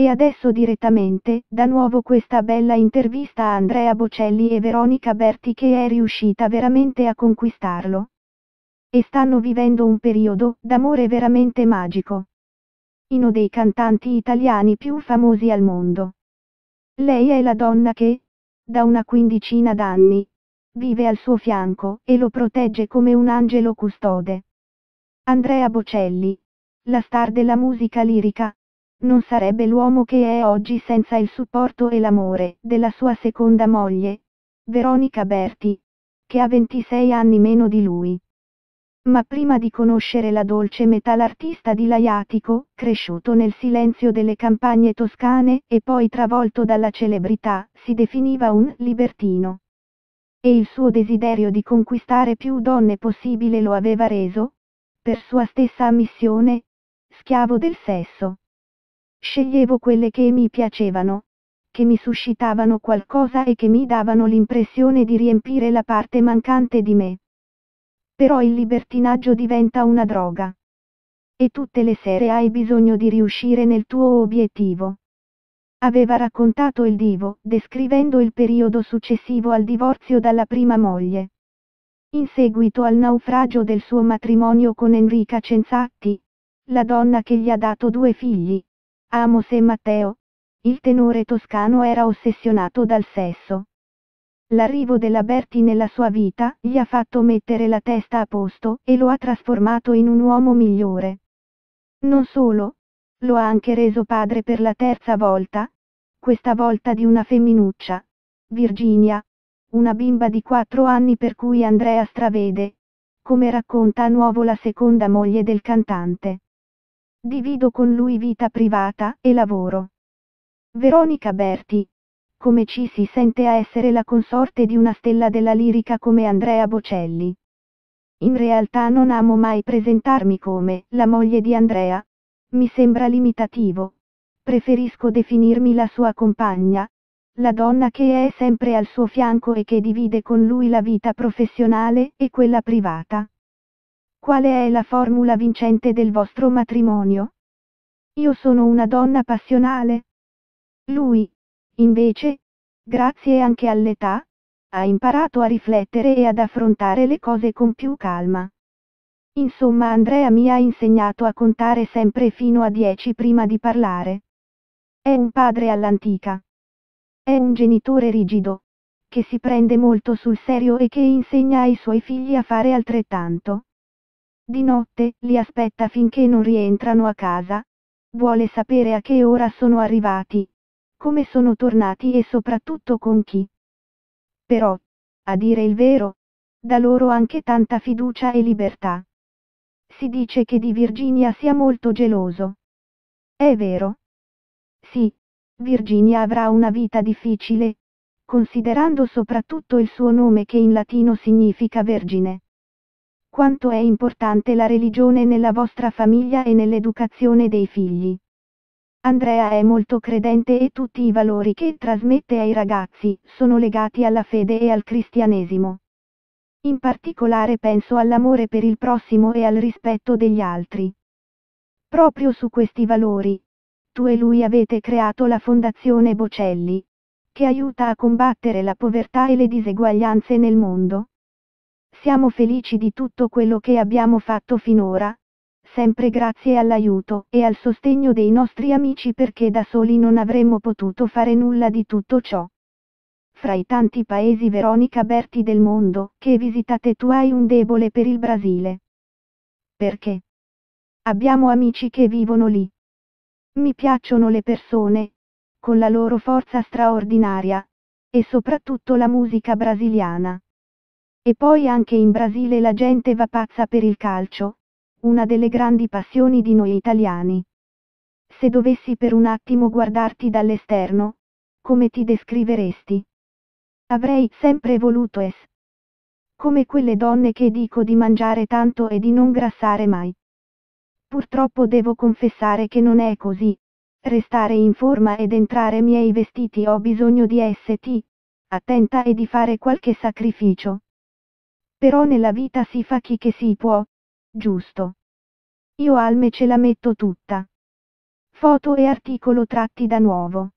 E adesso direttamente, da nuovo questa bella intervista a Andrea Bocelli e Veronica Berti che è riuscita veramente a conquistarlo. E stanno vivendo un periodo d'amore veramente magico. Uno dei cantanti italiani più famosi al mondo. Lei è la donna che, da una quindicina d'anni, vive al suo fianco e lo protegge come un angelo custode. Andrea Bocelli, la star della musica lirica, non sarebbe l'uomo che è oggi senza il supporto e l'amore della sua seconda moglie, Veronica Berti, che ha 26 anni meno di lui. Ma prima di conoscere la dolce metà l'artista di Laiatico, cresciuto nel silenzio delle campagne toscane e poi travolto dalla celebrità, si definiva un libertino. E il suo desiderio di conquistare più donne possibile lo aveva reso, per sua stessa ammissione, schiavo del sesso. Sceglievo quelle che mi piacevano, che mi suscitavano qualcosa e che mi davano l'impressione di riempire la parte mancante di me. Però il libertinaggio diventa una droga. E tutte le sere hai bisogno di riuscire nel tuo obiettivo. Aveva raccontato il divo, descrivendo il periodo successivo al divorzio dalla prima moglie. In seguito al naufragio del suo matrimonio con Enrica Cenzatti, la donna che gli ha dato due figli, Amos e Matteo, il tenore toscano era ossessionato dal sesso. L'arrivo della Berti nella sua vita gli ha fatto mettere la testa a posto e lo ha trasformato in un uomo migliore. Non solo, lo ha anche reso padre per la terza volta, questa volta di una femminuccia, Virginia, una bimba di quattro anni per cui Andrea stravede, come racconta a nuovo la seconda moglie del cantante. Divido con lui vita privata e lavoro. Veronica Berti. Come ci si sente a essere la consorte di una stella della lirica come Andrea Bocelli? In realtà non amo mai presentarmi come la moglie di Andrea. Mi sembra limitativo. Preferisco definirmi la sua compagna, la donna che è sempre al suo fianco e che divide con lui la vita professionale e quella privata. Quale è la formula vincente del vostro matrimonio? Io sono una donna passionale. Lui, invece, grazie anche all'età, ha imparato a riflettere e ad affrontare le cose con più calma. Insomma Andrea mi ha insegnato a contare sempre fino a dieci prima di parlare. È un padre all'antica. È un genitore rigido, che si prende molto sul serio e che insegna ai suoi figli a fare altrettanto. Di notte, li aspetta finché non rientrano a casa. Vuole sapere a che ora sono arrivati, come sono tornati e soprattutto con chi. Però, a dire il vero, da loro anche tanta fiducia e libertà. Si dice che di Virginia sia molto geloso. È vero? Sì, Virginia avrà una vita difficile, considerando soprattutto il suo nome che in latino significa vergine. Quanto è importante la religione nella vostra famiglia e nell'educazione dei figli. Andrea è molto credente e tutti i valori che trasmette ai ragazzi sono legati alla fede e al cristianesimo. In particolare penso all'amore per il prossimo e al rispetto degli altri. Proprio su questi valori, tu e lui avete creato la Fondazione Bocelli, che aiuta a combattere la povertà e le diseguaglianze nel mondo. Siamo felici di tutto quello che abbiamo fatto finora, sempre grazie all'aiuto e al sostegno dei nostri amici perché da soli non avremmo potuto fare nulla di tutto ciò. Fra i tanti paesi Veronica Berti del mondo che visitate tu hai un debole per il Brasile. Perché? Abbiamo amici che vivono lì. Mi piacciono le persone, con la loro forza straordinaria, e soprattutto la musica brasiliana. E poi anche in Brasile la gente va pazza per il calcio, una delle grandi passioni di noi italiani. Se dovessi per un attimo guardarti dall'esterno, come ti descriveresti? Avrei sempre voluto es. Come quelle donne che dico di mangiare tanto e di non grassare mai. Purtroppo devo confessare che non è così. Restare in forma ed entrare miei vestiti ho bisogno di st. Attenta e di fare qualche sacrificio. Però nella vita si fa chi che si può, giusto. Io Alme ce la metto tutta. Foto e articolo tratti da Nuovo.